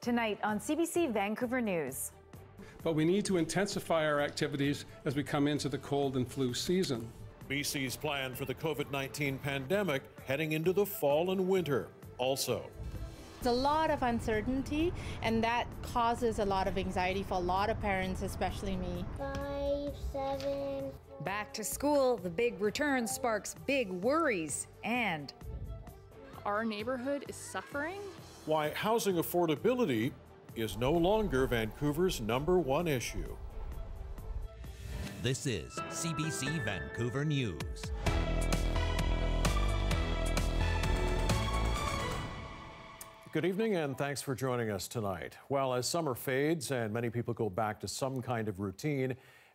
Tonight on CBC Vancouver News. But we need to intensify our activities as we come into the cold and flu season. BC's plan for the COVID 19 pandemic heading into the fall and winter. Also, It's a lot of uncertainty, and that causes a lot of anxiety for a lot of parents, especially me. Five, seven. Back to school, the big return sparks big worries and. Our neighborhood is suffering. Why housing affordability is no longer Vancouver's number one issue. This is CBC Vancouver News. Good evening and thanks for joining us tonight. Well, as summer fades and many people go back to some kind of routine,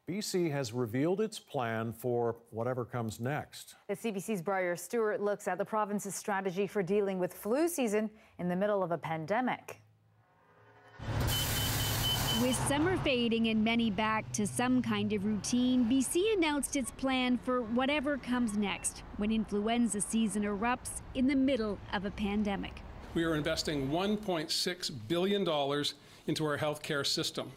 BC has revealed its plan for whatever comes next. The CBC's Briar Stewart looks at the province's strategy for dealing with flu season in the middle of a pandemic. With summer fading and many back to some kind of routine, BC announced its plan for whatever comes next when influenza season erupts in the middle of a pandemic we are investing $1.6 billion into our healthcare system.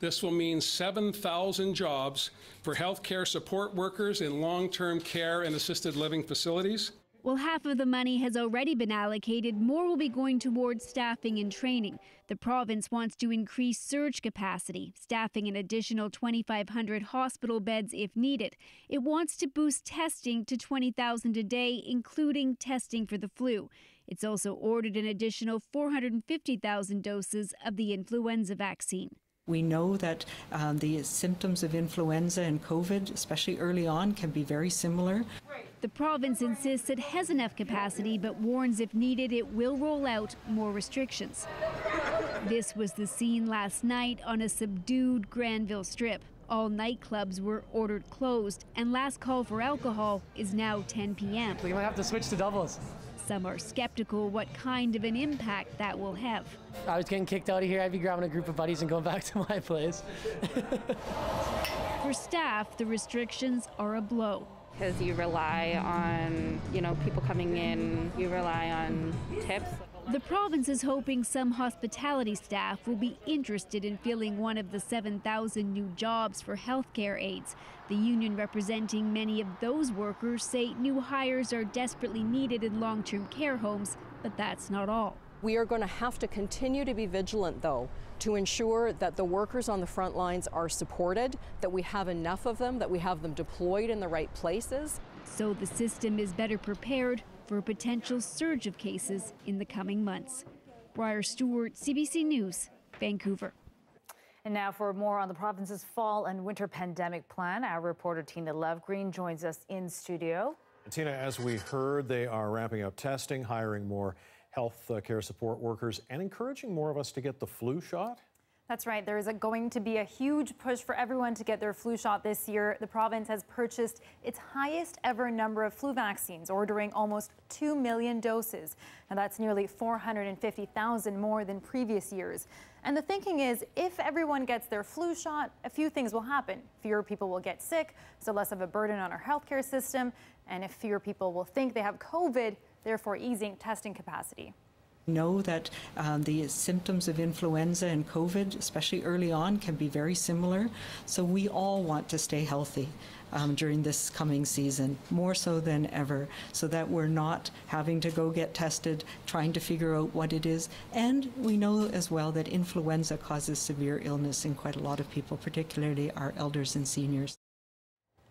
This will mean 7,000 jobs for healthcare support workers in long term care and assisted living facilities. While half of the money has already been allocated, more will be going towards staffing and training. The province wants to increase surge capacity, staffing an additional 2,500 hospital beds if needed. It wants to boost testing to 20,000 a day, including testing for the flu. It's also ordered an additional 450,000 doses of the influenza vaccine. We know that um, the symptoms of influenza and COVID, especially early on, can be very similar. The province insists it has enough capacity, but warns if needed, it will roll out more restrictions. This was the scene last night on a subdued Granville Strip. All nightclubs were ordered closed, and last call for alcohol is now 10 p.m. We might have to switch to doubles. Some are skeptical what kind of an impact that will have. I was getting kicked out of here. I'd be grabbing a group of buddies and going back to my place. For staff, the restrictions are a blow because you rely on, you know, people coming in, you rely on tips. The province is hoping some hospitality staff will be interested in filling one of the 7,000 new jobs for healthcare aides. The union representing many of those workers say new hires are desperately needed in long term care homes, but that's not all. We are going to have to continue to be vigilant, though, to ensure that the workers on the front lines are supported, that we have enough of them, that we have them deployed in the right places. So the system is better prepared for a potential surge of cases in the coming months. Briar Stewart, CBC News, Vancouver. And now for more on the province's fall and winter pandemic plan, our reporter Tina Lovegreen joins us in studio. Tina, as we heard, they are ramping up testing, hiring more health care support workers, and encouraging more of us to get the flu shot. That's right. There is going to be a huge push for everyone to get their flu shot this year. The province has purchased its highest ever number of flu vaccines, ordering almost 2 million doses. Now, that's nearly 450,000 more than previous years. And the thinking is if everyone gets their flu shot, a few things will happen. Fewer people will get sick, so less of a burden on our healthcare system. And if fewer people will think they have COVID, therefore easing testing capacity know that um, the symptoms of influenza and COVID, especially early on, can be very similar. So we all want to stay healthy. Um, during this coming season, more so than ever, so that we're not having to go get tested, trying to figure out what it is. And we know as well that influenza causes severe illness in quite a lot of people, particularly our elders and seniors.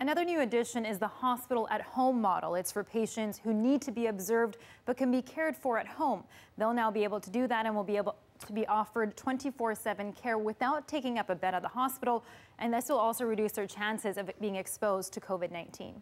Another new addition is the hospital at home model. It's for patients who need to be observed but can be cared for at home. They'll now be able to do that and will be able to be offered 24 7 care without taking up a bed at the hospital. And this will also reduce their chances of being exposed to COVID 19.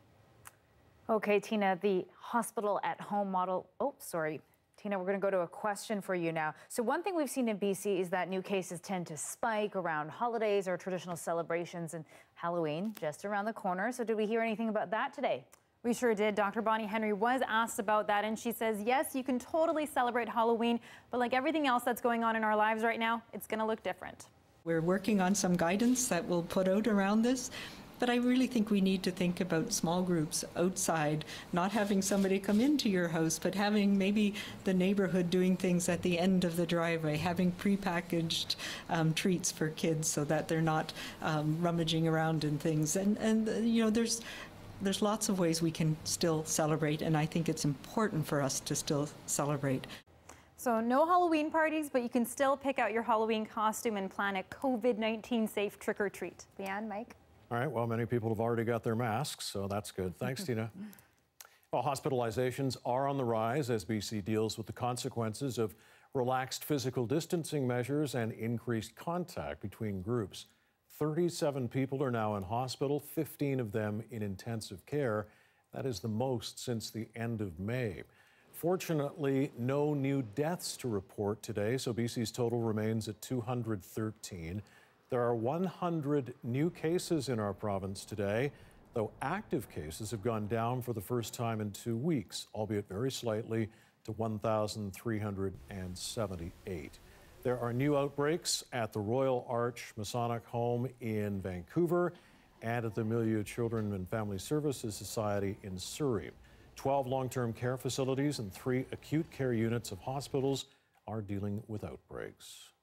Okay, Tina, the hospital at home model. Oh, sorry. Tina, we're going to go to a question for you now. So, one thing we've seen in BC is that new cases tend to spike around holidays or traditional celebrations, and Halloween just around the corner. So, did we hear anything about that today? We sure did. Dr. Bonnie Henry was asked about that, and she says, yes, you can totally celebrate Halloween, but like everything else that's going on in our lives right now, it's going to look different. We're working on some guidance that we'll put out around this. But I really think we need to think about small groups outside, not having somebody come into your house, but having maybe the neighborhood doing things at the end of the driveway, having prepackaged um, treats for kids so that they're not um, rummaging around in things. And, and you know, there's there's lots of ways we can still celebrate, and I think it's important for us to still celebrate. So, no Halloween parties, but you can still pick out your Halloween costume and plan a COVID 19 safe trick or treat. Lien, Mike? All right, well, many people have already got their masks, so that's good. Thanks, Tina. Well, hospitalizations are on the rise as BC deals with the consequences of relaxed physical distancing measures and increased contact between groups. 37 people are now in hospital, 15 of them in intensive care. That is the most since the end of May. Fortunately, no new deaths to report today, so BC's total remains at 213. There are 100 new cases in our province today, though active cases have gone down for the first time in two weeks, albeit very slightly to 1,378. There are new outbreaks at the Royal Arch Masonic Home in Vancouver and at the Milieu Children and Family Services Society in Surrey. 12 long term care facilities and three acute care units of hospitals are dealing with outbreaks.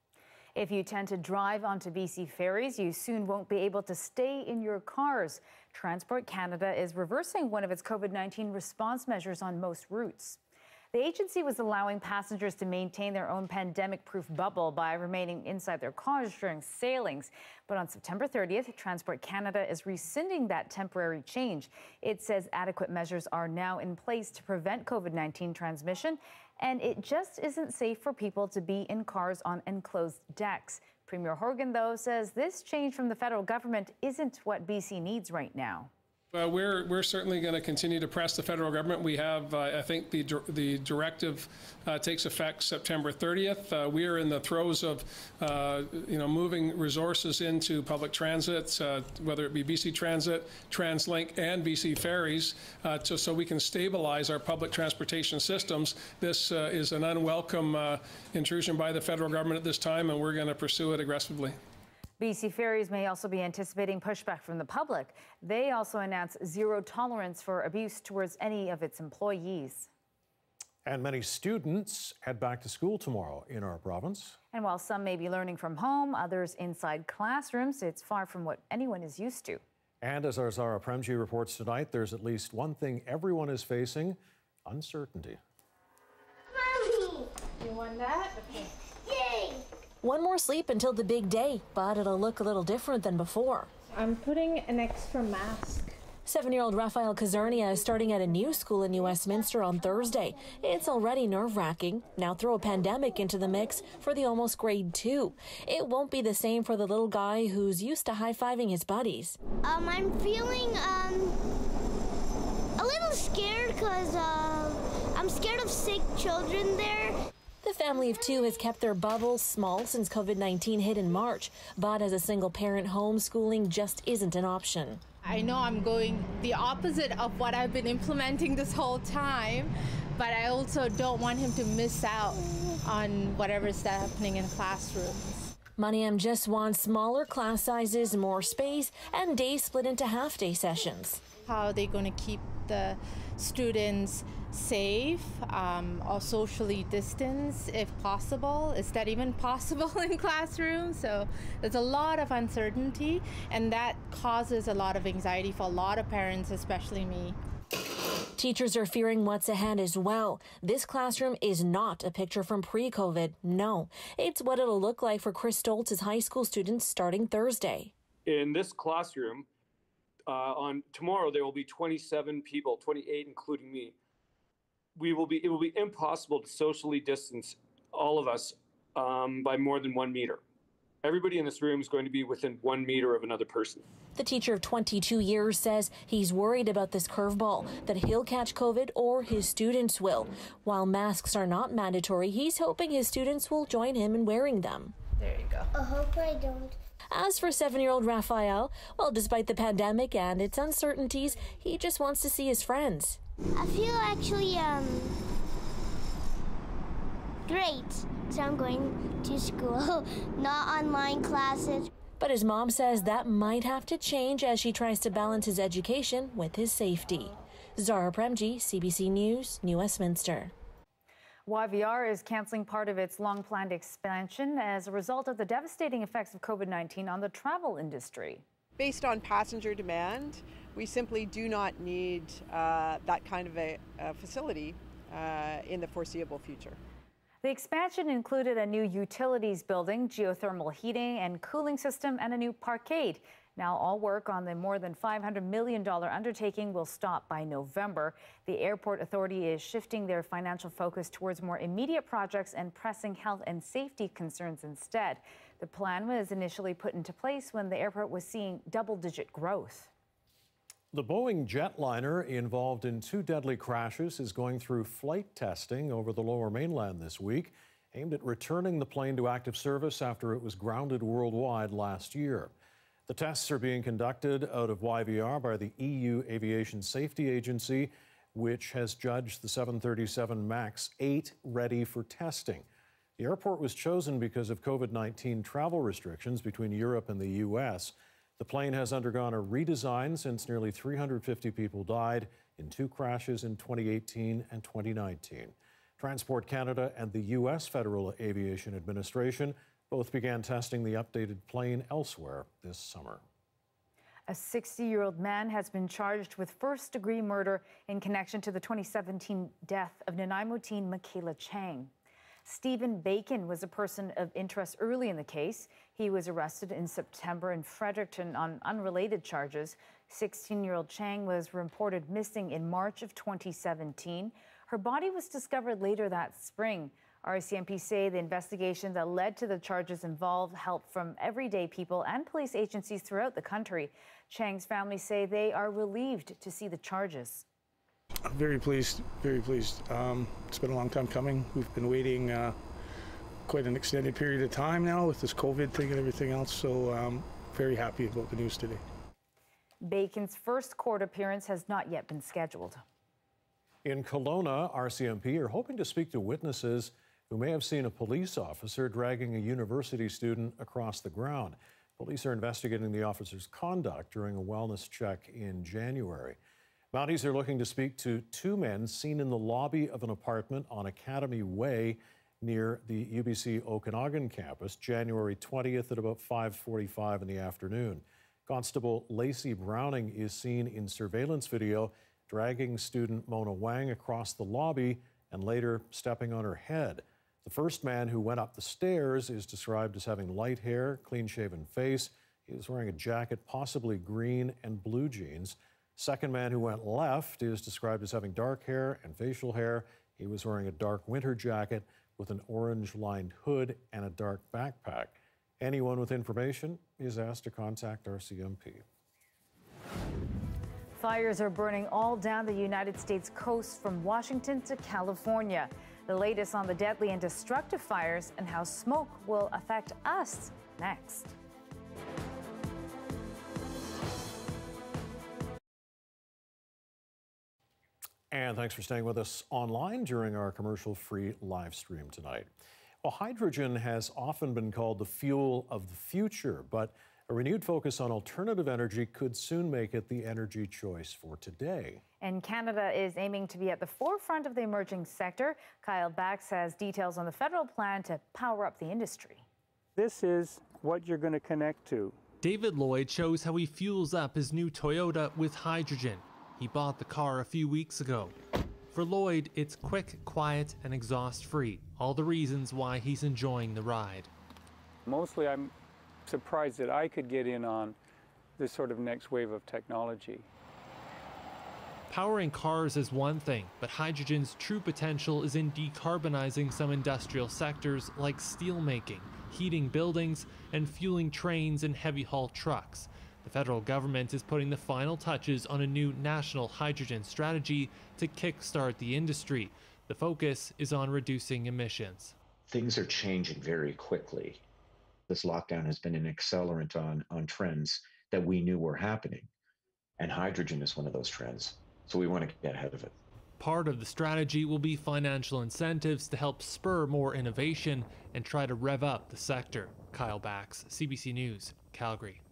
If you tend to drive onto BC ferries, you soon won't be able to stay in your cars. Transport Canada is reversing one of its COVID 19 response measures on most routes. The agency was allowing passengers to maintain their own pandemic proof bubble by remaining inside their cars during sailings. But on September 30th, Transport Canada is rescinding that temporary change. It says adequate measures are now in place to prevent COVID 19 transmission, and it just isn't safe for people to be in cars on enclosed decks. Premier Horgan, though, says this change from the federal government isn't what BC needs right now. Uh, we're, we're certainly going to continue to press the federal government. We have, uh, I think, the, the directive uh, takes effect September 30th. Uh, we are in the throes of, uh, you know, moving resources into public transit, uh, whether it be BC Transit, TransLink, and BC Ferries, to, so we can stabilize our public transportation systems. This is an unwelcome intrusion by the federal government at this time, and we're going to pursue it aggressively. BC Ferries may also be anticipating pushback from the public. They also announced zero tolerance for abuse towards any of its employees. And many students head back to school tomorrow in our province. And while some may be learning from home, others inside classrooms, it's far from what anyone is used to. And as our Zara Premji reports tonight, there's at least one thing everyone is facing uncertainty. Mommy! You want that? Okay. Yay! One more sleep until the big day, but it'll look a little different than before. I'm putting an extra mask. Seven year old Raphael Kazernia is starting at a new school in New Westminster on Thursday. It's already nerve wracking. Now throw a pandemic into the mix for the almost grade two. It won't be the same for the little guy who's used to high fiving his buddies. Um, I'm feeling um, a little scared because uh, I'm scared of sick children there. The family of two has kept their bubble small since COVID 19 hit in March, but as a single parent, homeschooling just isn't an option. I know I'm going the opposite of what I've been implementing this whole time, but I also don't want him to miss out on whatever's happening in classrooms. Maniam just wants smaller class sizes, more space, and days split into half day sessions. How are they going to keep the students safe um, or socially distanced if possible. Is that even possible in classrooms? So there's a lot of uncertainty, and that causes a lot of anxiety for a lot of parents, especially me. Teachers are fearing what's ahead as well. This classroom is not a picture from pre COVID. No, it's what it'll look like for Chris Stoltz's high school students starting Thursday. In this classroom, uh, on tomorrow, there will be 27 people, 28 including me we will be it will be impossible to socially distance all of us um, by more than one meter. Everybody in this room is going to be within one meter of another person. The teacher of 22 years says he's worried about this curveball, that he'll catch COVID or his students will. While masks are not mandatory, he's hoping his students will join him in wearing them. There you go. I hope I don't. As for seven year old Raphael, well, despite the pandemic and its uncertainties, he just wants to see his friends. I feel actually um great. So I'm going to school, not online classes. But his mom says that might have to change as she tries to balance his education with his safety. Zara Premji, CBC News, New Westminster. YVR is canceling part of its long planned expansion as a result of the devastating effects of COVID 19 on the travel industry. Based on passenger demand, we simply do not need uh, that kind of a, a facility uh, in the foreseeable future. The expansion included a new utilities building, geothermal heating and cooling system, and a new parkade. Now, all work on the more than $500 million undertaking will stop by November. The airport authority is shifting their financial focus towards more immediate projects and pressing health and safety concerns instead. The plan was initially put into place when the airport was seeing double digit growth. The Boeing jetliner involved in two deadly crashes is going through flight testing over the lower mainland this week, aimed at returning the plane to active service after it was grounded worldwide last year. The tests are being conducted out of YVR by the EU Aviation Safety Agency, which has judged the 737 MAX 8 ready for testing. The airport was chosen because of COVID 19 travel restrictions between Europe and the U.S. The plane has undergone a redesign since nearly 350 people died in two crashes in 2018 and 2019. Transport Canada and the U.S. Federal Aviation Administration both began testing the updated plane elsewhere this summer. A 60 year old man has been charged with first degree murder in connection to the 2017 death of Nanaimo teen Michaela Chang. Stephen Bacon was a person of interest early in the case. He was arrested in September in Fredericton on unrelated charges. 16 year old Chang was reported missing in March of 2017. Her body was discovered later that spring. RCMP say the investigation that led to the charges involved help from everyday people and police agencies throughout the country. Chang's family say they are relieved to see the charges. I'm very pleased, very pleased. Um, it's been a long time coming. We've been waiting uh, quite an extended period of time now with this COVID thing and everything else, so I'm um, very happy about the news today. Bacon's first court appearance has not yet been scheduled. In Kelowna, RCMP are hoping to speak to witnesses who may have seen a police officer dragging a university student across the ground. Police are investigating the officer's conduct during a wellness check in January. Mounties are looking to speak to two men seen in the lobby of an apartment on Academy Way near the UBC Okanagan campus January 20th at about 5:45 in the afternoon. Constable Lacey Browning is seen in surveillance video dragging student Mona Wang across the lobby and later stepping on her head. The first man who went up the stairs is described as having light hair, clean shaven face. He was wearing a jacket, possibly green and blue jeans. Second man who went left is described as having dark hair and facial hair. He was wearing a dark winter jacket with an orange lined hood and a dark backpack. Anyone with information is asked to contact RCMP. Fires are burning all down the United States coast from Washington to California. The latest on the deadly and destructive fires and how smoke will affect us next. And thanks for staying with us online during our commercial free live stream tonight. Well, hydrogen has often been called the fuel of the future, but a renewed focus on alternative energy could soon make it the energy choice for today. And Canada is aiming to be at the forefront of the emerging sector. Kyle Bax has details on the federal plan to power up the industry. This is what you're going to connect to. David Lloyd shows how he fuels up his new Toyota with hydrogen. He bought the car a few weeks ago. For Lloyd, it's quick, quiet, and exhaust free. All the reasons why he's enjoying the ride. Mostly, I'm surprised that I could get in on this sort of next wave of technology. Powering cars is one thing, but hydrogen's true potential is in decarbonizing some industrial sectors like steelmaking, heating buildings, and fueling trains and heavy haul trucks. The federal government is putting the final touches on a new national hydrogen strategy to kickstart the industry. The focus is on reducing emissions. Things are changing very quickly this lockdown has been an accelerant on on trends that we knew were happening and hydrogen is one of those trends so we want to get ahead of it Part of the strategy will be financial incentives to help spur more innovation and try to rev up the sector. Kyle Bax, CBC News, Calgary.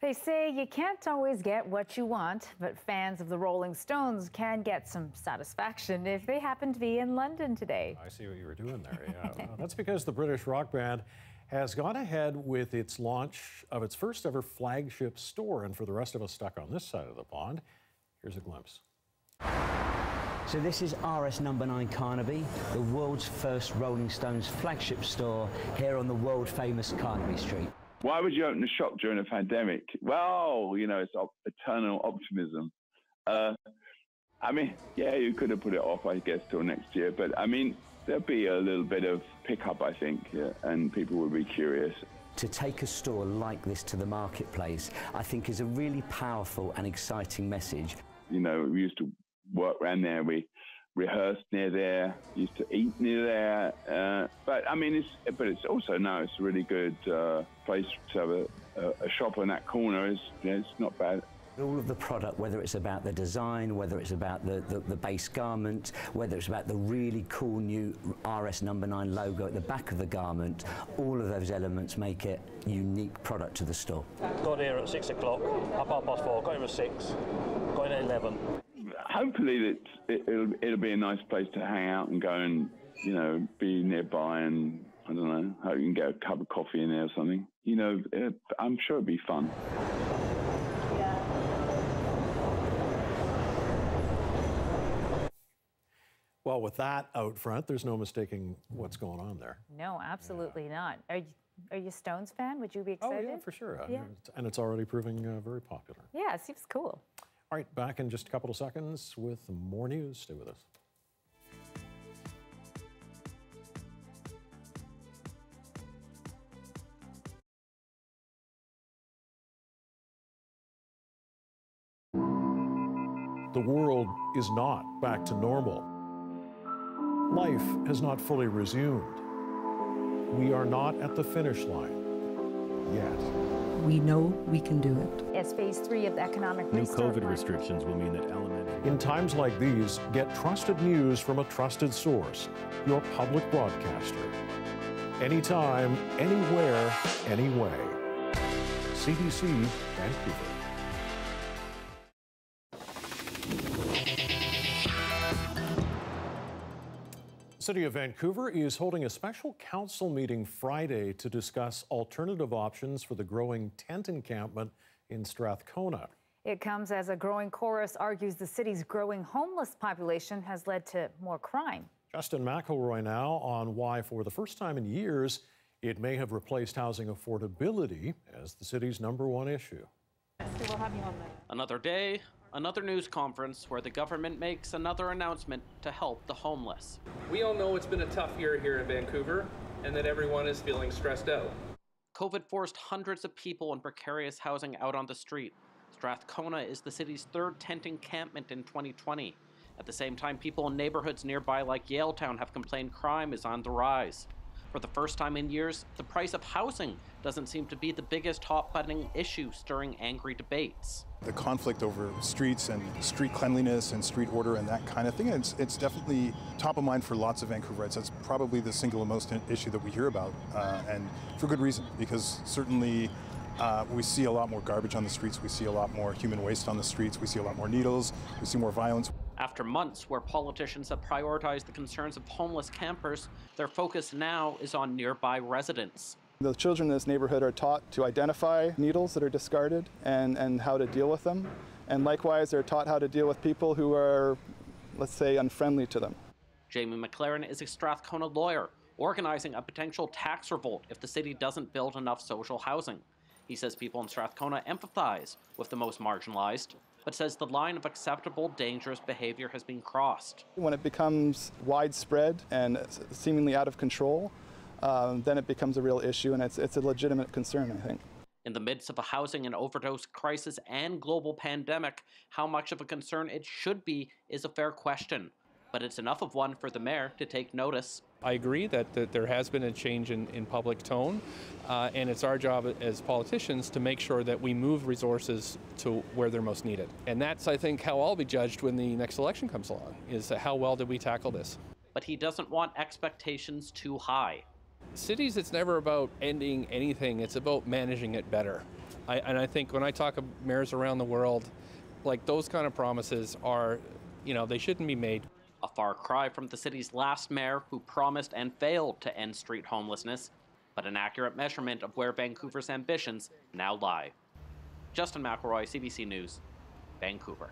They say you can't always get what you want, but fans of the Rolling Stones can get some satisfaction if they happen to be in London today. I see what you were doing there. Yeah, well, that's because the British rock band has gone ahead with its launch of its first ever flagship store. And for the rest of us stuck on this side of the pond, here's a glimpse. So this is RS number 9 Carnaby, the world's first Rolling Stones flagship store here on the world famous Carnaby Street. Why would you open a shop during a pandemic? Well, you know, it's op- eternal optimism. Uh, I mean, yeah, you could have put it off, I guess, till next year. But I mean, there'll be a little bit of pickup, I think, yeah, and people will be curious. To take a store like this to the marketplace, I think is a really powerful and exciting message. You know, we used to work around there. We rehearsed near there, used to eat near there. Uh, but I mean, it's but it's also now it's a really good uh, place to have a, a, a shop on that corner. Is yeah, it's not bad. All of the product, whether it's about the design, whether it's about the, the, the, base garment, whether it's about the really cool new RS number 9 logo at the back of the garment, all of those elements make it a unique product to the store. Got here at 6 o'clock, up half past 4, got here at 6, got in at 11 hopefully it, will it'll be a nice place to hang out and go and you know be nearby and I don't know hope you can get a cup of coffee in there or something. You know, it, I'm sure it'll be fun. Well, with that out front, there's no mistaking what's going on there. No, absolutely yeah. not. Are you, are you Stones fan? Would you be excited? Oh yeah, for sure. Yeah. and it's already proving uh, very popular. Yeah, it seems cool. All right, back in just a couple of seconds with more news. Stay with us. The world is not back to normal. Life has not fully resumed. We are not at the finish line yet we know we can do it. As phase three of the economic New COVID restrictions will mean that elementary. In times like these, get trusted news from a trusted source, your public broadcaster. Anytime, anywhere, anyway. CBC, Vancouver. City of Vancouver is holding a special council meeting Friday to discuss alternative options for the growing tent encampment in Strathcona. It comes as a growing chorus argues the city's growing homeless population has led to more crime. Justin McElroy now on why, for the first time in years, it may have replaced housing affordability as the city's number one issue. Another day, another news conference where the government makes another announcement to help the homeless. We all know it's been a tough year here in Vancouver and that everyone is feeling stressed out. COVID forced hundreds of people in precarious housing out on the street. Strathcona is the city's third tent encampment in 2020. At the same time, people in neighborhoods nearby like Yaletown have complained crime is on the rise. For the first time in years, the price of housing doesn't seem to be the biggest hot button issue stirring angry debates. The conflict over streets and street cleanliness and street order and that kind of thing, it's, it's definitely top of mind for lots of Vancouverites. That's probably the single most issue that we hear about, uh, and for good reason, because certainly uh, we see a lot more garbage on the streets, we see a lot more human waste on the streets, we see a lot more needles, we see more violence. After months where politicians have prioritized the concerns of homeless campers, their focus now is on nearby residents. The children in this neighborhood are taught to identify needles that are discarded and, and how to deal with them. And likewise, they're taught how to deal with people who are, let's say, unfriendly to them. Jamie McLaren is a Strathcona lawyer organizing a potential tax revolt if the city doesn't build enough social housing. He says people in Strathcona empathize with the most marginalized but says the line of acceptable dangerous behavior has been crossed. When it becomes widespread and seemingly out of control, um, then it becomes a real issue and it's, it's a legitimate concern, I think. In the midst of a housing and overdose crisis and global pandemic, how much of a concern it should be is a fair question. But it's enough of one for the mayor to take notice. I agree that, that there has been a change in, in public tone, uh, and it's our job as politicians to make sure that we move resources to where they're most needed. And that's, I think, how I'll be judged when the next election comes along, is how well did we tackle this. But he doesn't want expectations too high. Cities, it's never about ending anything, it's about managing it better. I, and I think when I talk to mayors around the world, like those kind of promises are, you know, they shouldn't be made. A far cry from the city's last mayor who promised and failed to end street homelessness, but an accurate measurement of where Vancouver's ambitions now lie. Justin McElroy, CBC News, Vancouver.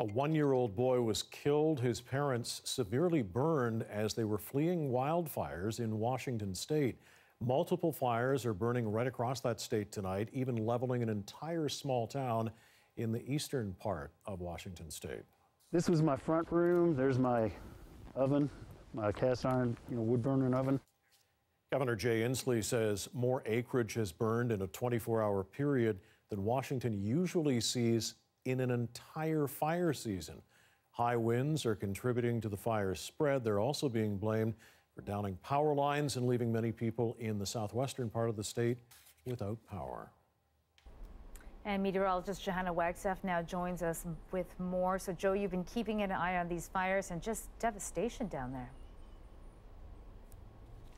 A one year old boy was killed, his parents severely burned as they were fleeing wildfires in Washington state. Multiple fires are burning right across that state tonight, even leveling an entire small town in the eastern part of Washington state. This was my front room. There's my oven, my cast iron, you know, wood burning oven. Governor Jay Inslee says more acreage has burned in a 24 hour period than Washington usually sees in an entire fire season. High winds are contributing to the fire's spread. They're also being blamed for downing power lines and leaving many people in the southwestern part of the state without power. And meteorologist Johanna Wagstaffe now joins us with more. So, Joe, you've been keeping an eye on these fires and just devastation down there.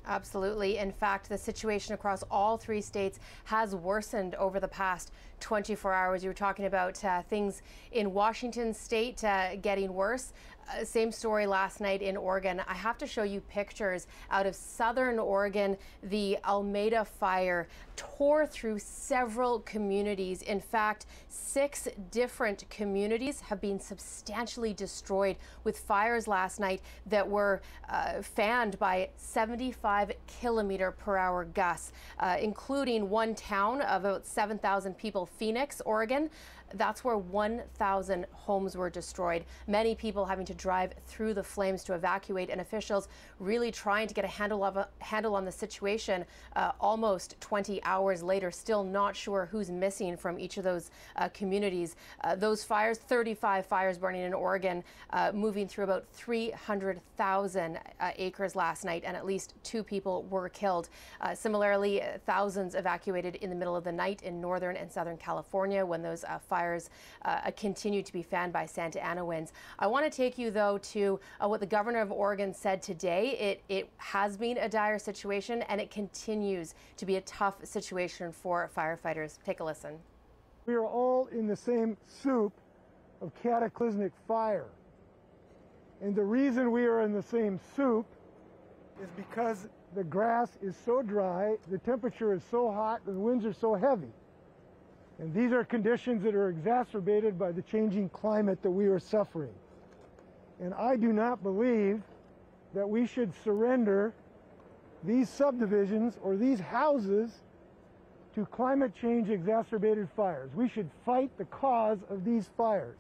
Absolutely. In fact, the situation across all three states has worsened over the past 24 hours. You were talking about uh, things in Washington state uh, getting worse. Uh, same story last night in Oregon. I have to show you pictures out of southern Oregon. The Almeda fire tore through several communities. In fact, six different communities have been substantially destroyed with fires last night that were uh, fanned by 75 kilometer per hour gusts, uh, including one town of about 7,000 people, Phoenix, Oregon. That's where 1,000 homes were destroyed. Many people having to drive through the flames to evacuate, and officials really trying to get a handle, of a, handle on the situation uh, almost 20 hours later, still not sure who's missing from each of those uh, communities. Uh, those fires, 35 fires burning in Oregon, uh, moving through about 300,000 uh, acres last night, and at least two people were killed. Uh, similarly, thousands evacuated in the middle of the night in northern and southern California when those fires Uh, continue to be fanned by Santa Ana winds. I want to take you, though, to uh, what the governor of Oregon said today it, it has been a dire situation and it continues to be a tough situation for firefighters. Take a listen. We are all in the same soup of cataclysmic fire. And the reason we are in the same soup is because the grass is so dry, the temperature is so hot, the winds are so heavy. And these are conditions that are exacerbated by the changing climate that we are suffering. And I do not believe that we should surrender these subdivisions or these houses to climate change exacerbated fires. We should fight the cause of these fires.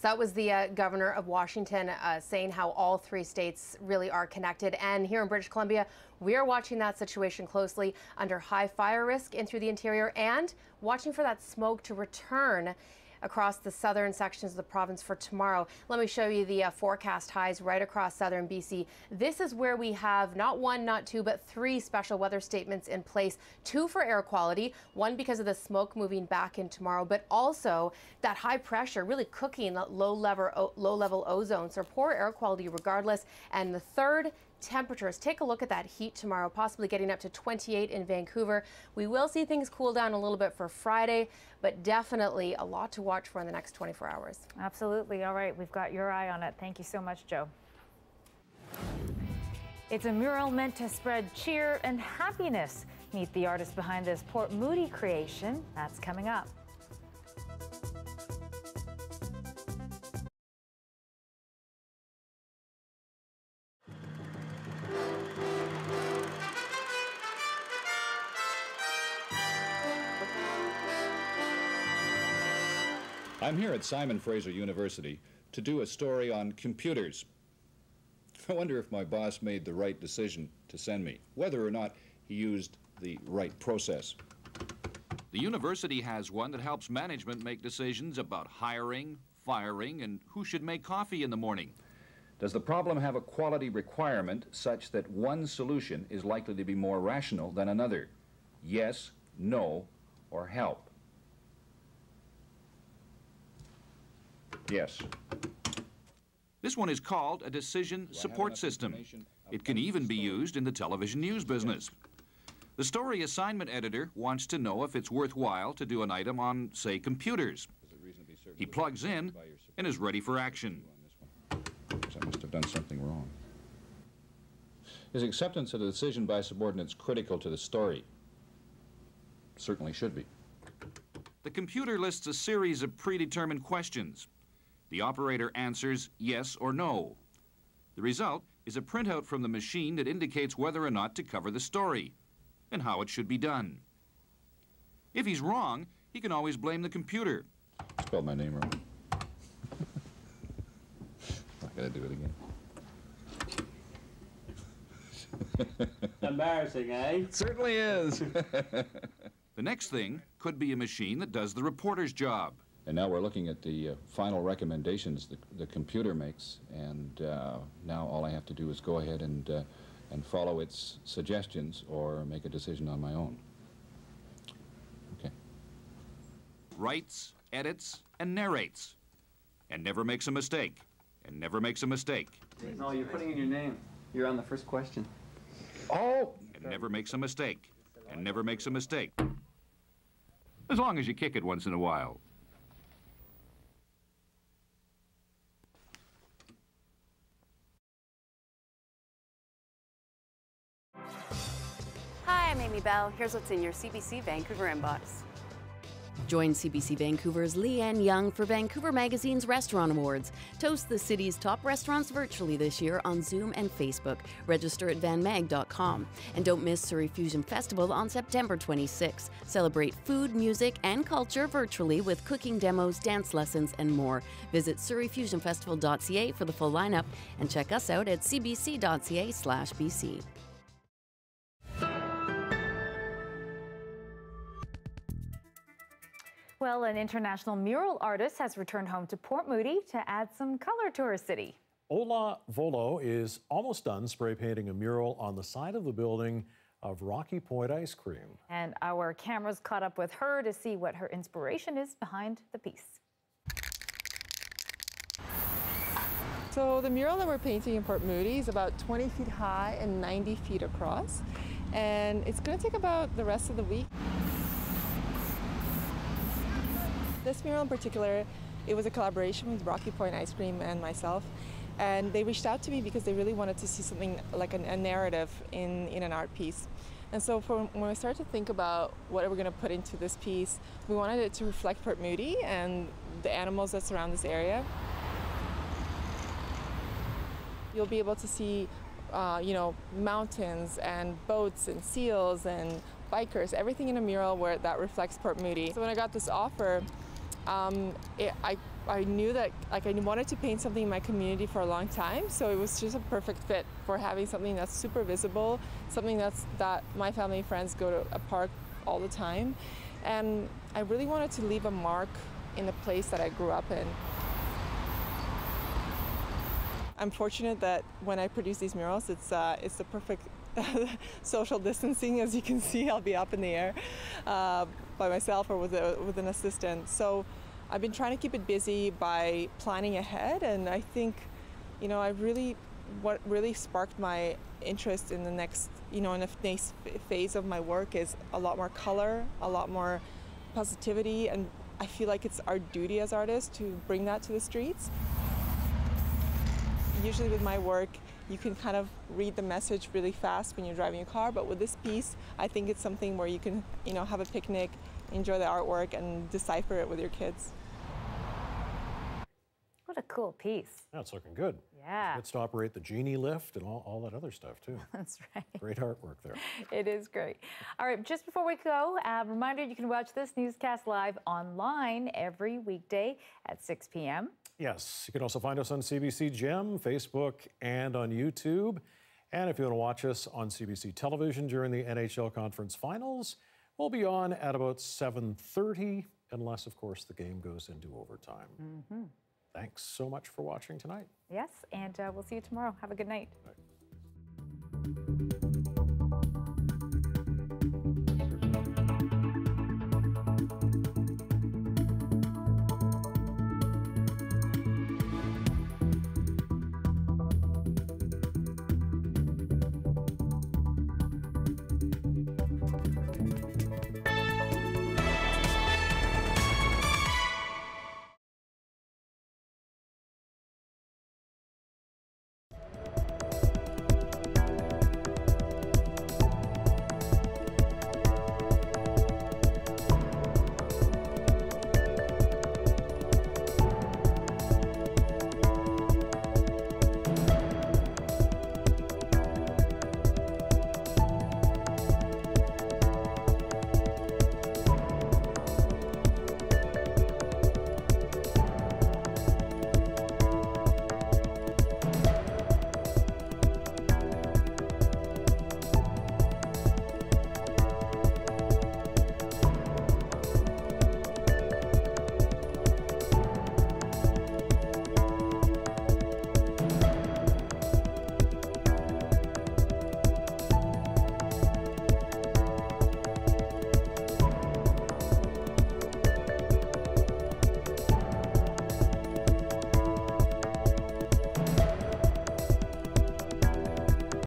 So that was the uh, governor of Washington uh, saying how all three states really are connected. And here in British Columbia, we are watching that situation closely under high fire risk in through the interior and watching for that smoke to return across the southern sections of the province for tomorrow. Let me show you the uh, forecast highs right across southern BC. This is where we have not one, not two, but three special weather statements in place. Two for air quality, one because of the smoke moving back in tomorrow, but also that high pressure really cooking low level, low level ozone. So poor air quality regardless. And the third temperatures. Take a look at that heat tomorrow, possibly getting up to 28 in Vancouver. We will see things cool down a little bit for Friday, but definitely a lot to watch for in the next 24 hours. Absolutely. All right, we've got your eye on it. Thank you so much, Joe. It's a mural meant to spread cheer and happiness. Meet the artist behind this Port Moody creation. That's coming up. I'm here at Simon Fraser University to do a story on computers. I wonder if my boss made the right decision to send me, whether or not he used the right process. The university has one that helps management make decisions about hiring, firing, and who should make coffee in the morning. Does the problem have a quality requirement such that one solution is likely to be more rational than another? Yes, no, or help? Yes. This one is called a decision support system. It can even be used in the television news business. The story assignment editor wants to know if it's worthwhile to do an item on, say, computers. He plugs in and is ready for action. I must have done something wrong. Is acceptance of the decision by subordinates critical to the story? Certainly should be. The computer lists a series of predetermined questions. The operator answers yes or no. The result is a printout from the machine that indicates whether or not to cover the story and how it should be done. If he's wrong, he can always blame the computer. Spelled my name wrong. Not gonna do it again. Embarrassing, eh? It certainly is. the next thing could be a machine that does the reporter's job. And now we're looking at the uh, final recommendations the, the computer makes, and uh, now all I have to do is go ahead and, uh, and follow its suggestions or make a decision on my own. Okay. Writes, edits, and narrates, and never makes a mistake, and never makes a mistake. No, you're putting in your name. You're on the first question. Oh! And never makes a mistake, and never makes a mistake. As long as you kick it once in a while. Amy Bell. Here's what's in your CBC Vancouver inbox. Join CBC Vancouver's Lien Yeung for Vancouver Magazine's Restaurant Awards. Toast the city's top restaurants virtually this year on Zoom and Facebook. Register at vanmag.com. And don't miss Surrey Fusion Festival on September 26. Celebrate food, music, and culture virtually with cooking demos, dance lessons, and more. Visit surreyfusionfestival.ca for the full lineup and check us out at cbc.ca/bc. Well, an international mural artist has returned home to Port Moody to add some color to her city. Ola Volo is almost done spray painting a mural on the side of the building of Rocky Point Ice Cream. And our cameras caught up with her to see what her inspiration is behind the piece. So the mural that we're painting in Port Moody is about 20 feet high and 90 feet across. And it's going to take about the rest of the week. This mural in particular, it was a collaboration with Rocky Point Ice Cream and myself. And they reached out to me because they really wanted to see something like an, a narrative in, in an art piece. And so for, when we started to think about what we're going to put into this piece, we wanted it to reflect Port Moody and the animals that surround this area. You'll be able to see, uh, you know, mountains and boats and seals and bikers, everything in a mural where that reflects Port Moody. So when I got this offer, um, it, I, I knew that like I wanted to paint something in my community for a long time, so it was just a perfect fit for having something that's super visible, something that's that my family and friends go to a park all the time, and I really wanted to leave a mark in the place that I grew up in. I'm fortunate that when I produce these murals, it's uh, it's the perfect social distancing. As you can see, I'll be up in the air uh, by myself or with a, with an assistant. So I've been trying to keep it busy by planning ahead, and I think, you know, I really what really sparked my interest in the next, you know, in the next phase of my work is a lot more color, a lot more positivity, and I feel like it's our duty as artists to bring that to the streets usually with my work, you can kind of read the message really fast when you're driving a car, but with this piece, I think it's something where you can, you know, have a picnic, enjoy the artwork, and decipher it with your kids. What a cool piece. Yeah, it's looking good. Yeah. Gets to operate the genie lift and all, all that other stuff, too. That's right. Great artwork there. It is great. All right, just before we go, a reminder you can watch this newscast live online every weekday at 6 p.m. Yes, you can also find us on CBC Gem, Facebook, and on YouTube. And if you want to watch us on CBC television during the NHL conference finals, We'll be on at about 7.30, unless, of course, the game goes into overtime. Mm-hmm. Thanks so much for watching tonight. Yes, and uh, we'll see you tomorrow. Have a good night.